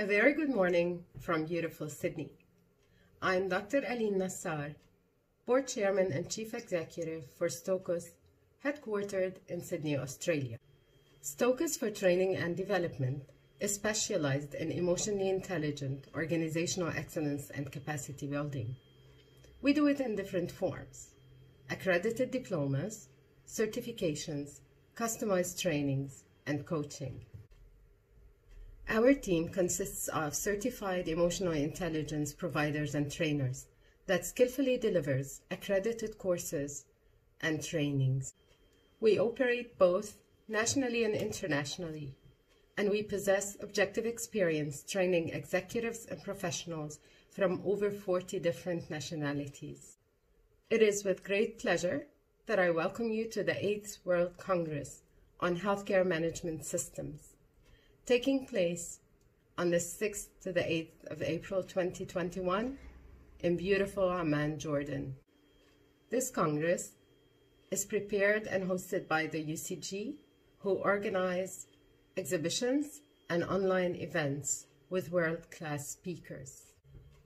A very good morning from beautiful Sydney. I'm Dr. Aline Nassar, Board Chairman and Chief Executive for Stochos, headquartered in Sydney, Australia. Stochos for Training and Development is specialized in emotionally intelligent organizational excellence and capacity building. We do it in different forms accredited diplomas, certifications, customized trainings, and coaching. Our team consists of certified emotional intelligence providers and trainers that skillfully delivers accredited courses and trainings. We operate both nationally and internationally, and we possess objective experience training executives and professionals from over 40 different nationalities. It is with great pleasure that I welcome you to the 8th World Congress on Healthcare Management Systems taking place on the 6th to the 8th of April 2021 in beautiful Amman, Jordan. This Congress is prepared and hosted by the UCG, who organize exhibitions and online events with world-class speakers.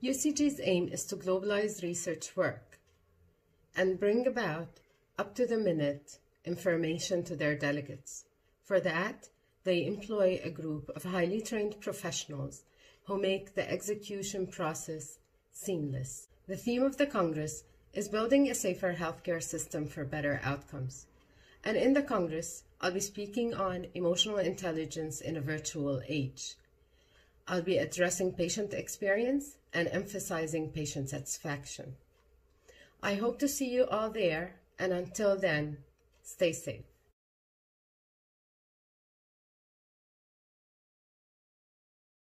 UCG's aim is to globalize research work and bring about up-to-the-minute information to their delegates. For that, they employ a group of highly trained professionals who make the execution process seamless. The theme of the Congress is building a safer healthcare system for better outcomes. And in the Congress, I'll be speaking on emotional intelligence in a virtual age. I'll be addressing patient experience and emphasizing patient satisfaction. I hope to see you all there, and until then, stay safe.